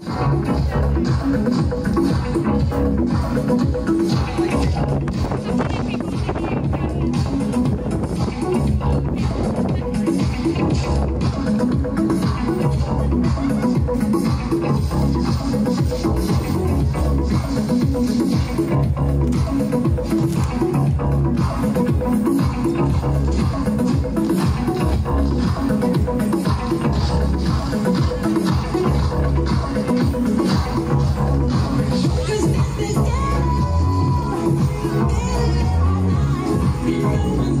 Thank you. Cause you.